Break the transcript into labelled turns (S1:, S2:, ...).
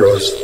S1: Roast.